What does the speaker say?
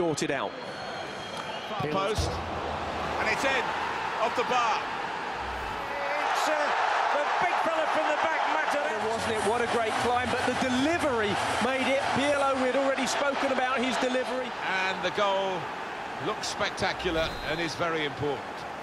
sorted out. Post, and it's in, off the bar. It's uh, the big fella from the back, Matane. Wasn't it? What a great climb, but the delivery made it. Pirlo, we had already spoken about his delivery. And the goal looks spectacular and is very important.